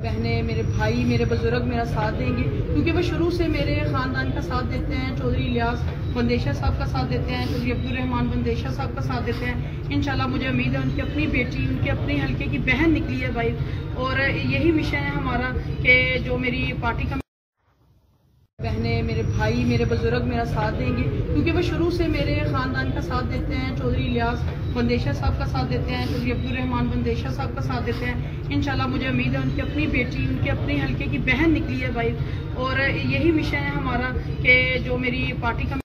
बहने, मेरे भाई, मेरे बुज़ुर्ग मेरा साथ देंगे। क्योंकि वो शुरू से मेरे ख़ानदान का साथ देते हैं, चौधरी इलियास बंदेशा साहब का साथ देते हैं, चौधरी अब्दुलरहमान बंदेशा साहब का साथ देते हैं। इंशाल्लाह मुझे उम्मीद है उनकी अपनी बेटी, उनके अपने हल्के की बहन निकली है भाई। और यही मिशन है हमारा कि जो मेरी पार्टी का बहने, मेरे भाई, मेरे बुज़ुर्ग, मेरा साथ देंगे। क्योंकि वो शुरू से मेरे ख़ानदान का साथ देते हैं, चौधरी इलियास बंदेशा साहब का साथ देते हैं, चौधरी अब्दुलरहमान बंदेशा साहब का साथ देते हैं। इंशाल्लाह मुझे उम्मीद है उनकी अपनी बेटी, उनके अपने हल्के की बहन निकली है भाई। और यही मिशन है हमारा कि जो मेरी पार्टी का